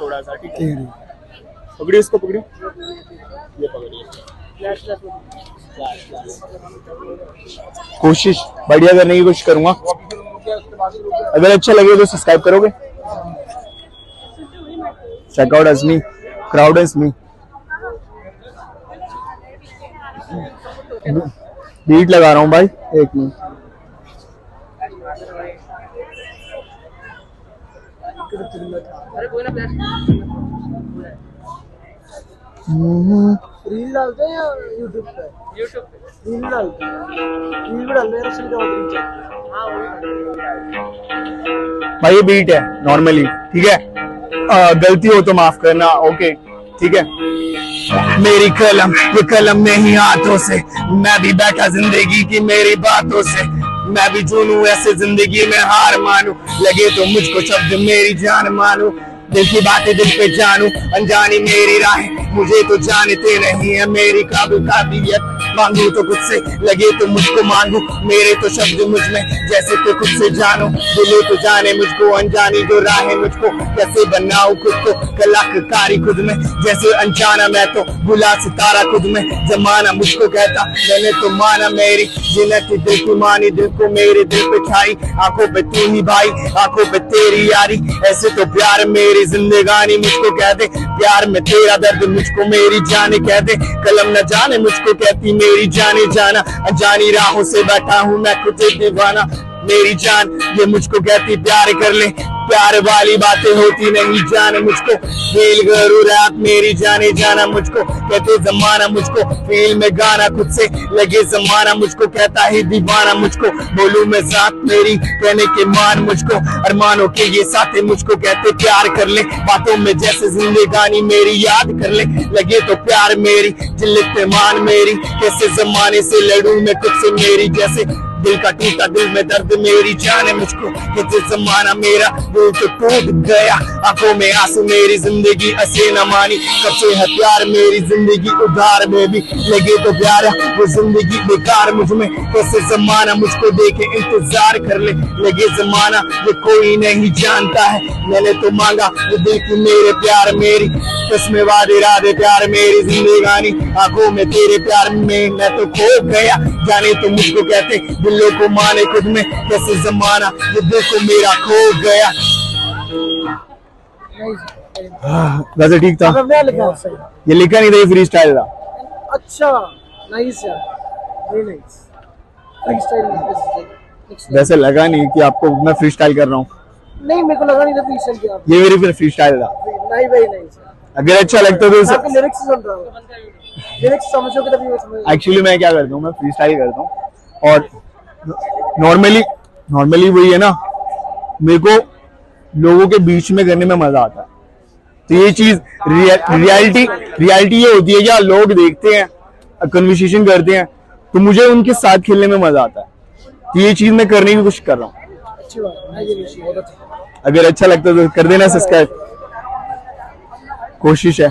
थोड़ा सा ठीक है? पकड़िए इसको पकड़िए। ये पकड़िए। कोशिश बढ़िया करने की कोशिश करूँगा। अगर अच्छा लगे तो सब्सक्राइब करोगे। चेकआउट अजमी क्राउड अजमी बीट लगा रहा हूँ भाई एक मिनट रील डालते हैं या यूट्यूब पे? यूट्यूब पे। रील डालते हैं। रील भी डालते हैं होता हाँ। भाई ये बीट है नॉर्मली ठीक है? आ, गलती हो तो माफ़ करना ओके ठीक है? मेरी कलम ये कलम नहीं हाथों से मैं भी बैठा ज़िंदगी की मेरी बातों से। मैं भी चुनू ऐसे ज़िंदगी में हार मानू। लगे तो मुझको शब्द मेरी जान मानू। दिल की बातें दिल पे जानू, अनजानी मेरी राहें। मुझे तो जानते नहीं है, मेरी काबिल काबिलियत मांगू तो खुद से, लगे तो मुझको मांगू। मेरे तो शब्द मुझमें, जैसे तो खुद से जानो। दिले तो जाने मुझको, अनजानी जो राह मुझको। कैसे बनाऊ खुद को, कलाकारी खुद में। जैसे अनजाना मैं तो बुला सितारा खुद में। जमाना मुझको कहता, मैंने तो माना मेरी जिन्नत दिल की मानी, दिल को मेरे दिल पे छाई। आँखों पे तू ही भाई, आँखों पे तेरी यारी। ऐसे तो प्यार मेरी जिंदगानी मुझको कह दे। प्यार में तेरा दर्द मुझको मेरी जाने कहते, कलम न जाने मुझको कहती, मेरी जाने जाना। अनजानी राहों से बैठा हूँ मैं खुद दीवाना। मेरी जान ये मुझको कहती, प्यार कर ले प्यार वाली बातें होती नहीं, जान मुझको फील करूँ रात मेरी, जाने जाना मुझको, कहते जमाना मुझको फील में गाना खुद से लगे, जमाना मुझको, कहता है दीवाना मुझको, बोलूँ मैं जात मेरी, कहने के मान मुझको अरमानों के ये साथे मुझको, कहते प्यार कर ले, बातों में जैसे जिंदगानी मेरी, याद कर ले, लगे तो प्यार मेरी पे मान मेरी, कैसे जमाने से लड़ू मैं खुद से मेरी, जैसे दिल का टूटा दिल में दर्द मेरी जान है मुझको। कितने जमाना मेरा दिल तो टूट गया। आँखों में आँसू मेरी ज़िंदगी असे न मानी। कब से है प्यार मेरी ज़िंदगी उधार में भी लगे तो प्यार। वो ज़िंदगी बेकार मुझमें। कैसे जमाना मुझको देखे, इंतज़ार कर ले। लगे जमाना, ये कोई नहीं जानता है। मैंने तो मांगा, वो दिल मेरे प्यार मेरी। कसमें वादे राधे प्यार मेरी जिंदगानी। आँखों में तेरे प्यार में मैं तो खो गया। जाने तो मुझको कहते दिलों को माने खुद में कैसे जमाना ये को मेरा खो गया। वैसे ठीक था। लिखा? ये लिखा नहीं था ये फ्री स्टाइल था। अच्छा नाइस यार नाइस फ्री स्टाइल वैसे लगा नहीं कि आपको मैं फ्री स्टाइल कर रहा हूँ। नहीं मेरे को लगा नहीं था फ्री स्टाइल किया ये मेरी फिर फ्री स्टाइल था। नहीं वेरी नाइस अगर अच्छा लगता तो आपके लिरिक्स सुन रहा हूँ। लिरिक्स समझोगे तभी एक्चुअली मैं क्या करता हूँ मैं फ्री स्टाइल करता हूँ। और नॉर्मली नॉर्मली वही है ना। मेरे को लोगों के बीच में करने में मज़ा आता है। तो ये चीज़ रियलिटी रियलिटी ये होती है क्या लोग देखते हैं कन्वर्सेशन करते हैं तो मुझे उनके साथ खेलने में मज़ा आता है। तो ये चीज़ मैं करने की कोशिश कर रहा हूँ। अच्छी बात है ये निशी बहुत अच्छा। अगर अच्छा लगता है तो कर देना सब्सक्राइब कोशिश है।